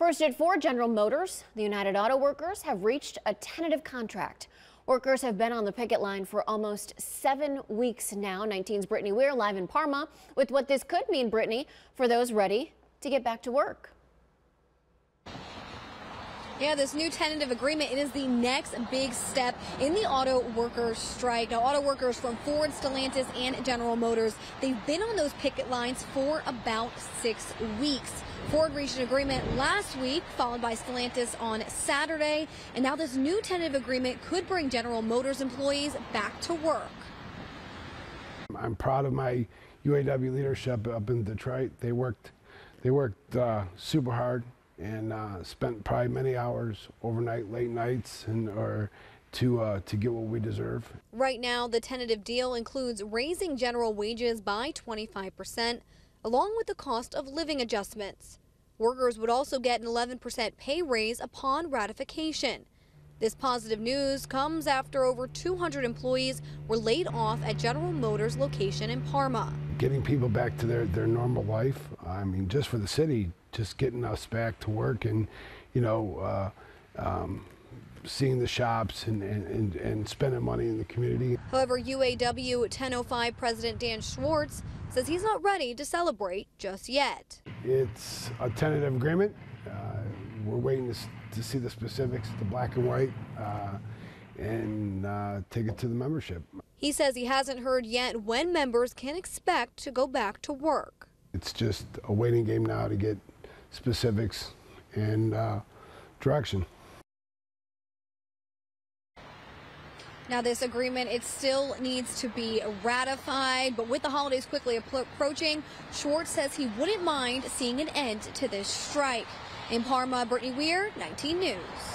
First at Ford General Motors, the United Auto Workers have reached a tentative contract. Workers have been on the picket line for almost seven weeks now. 19's Brittany Weir live in Parma with what this could mean, Brittany, for those ready to get back to work. Yeah, this new tentative agreement, it is the next big step in the auto workers strike. Now, auto workers from Ford, Stellantis, and General Motors, they've been on those picket lines for about six weeks. Ford reached an agreement last week, followed by Stellantis on Saturday, and now this new tentative agreement could bring General Motors employees back to work. I'm proud of my UAW leadership up in Detroit. They worked, they worked uh, super hard and uh, spent probably many hours overnight, late nights, and or to uh, to get what we deserve. Right now, the tentative deal includes raising general wages by 25 percent, along with the cost of living adjustments. Workers would also get an 11 percent pay raise upon ratification. This positive news comes after over 200 employees were laid off at General Motors location in Parma. Getting people back to their, their normal life, I mean, just for the city, just getting us back to work and, you know, uh, um, seeing the shops and, and, and, spending money in the community. However, UAW 1005 President Dan Schwartz says he's not ready to celebrate just yet. It's a tentative agreement. Uh, we're waiting to, to, see the specifics, the black and white, uh, and uh, take it to the membership. He says he hasn't heard yet when members can expect to go back to work. It's just a waiting game now to get specifics and uh, direction. Now, this agreement, it still needs to be ratified, but with the holidays quickly approaching, Schwartz says he wouldn't mind seeing an end to this strike. In Parma, Brittany Weir, 19 News.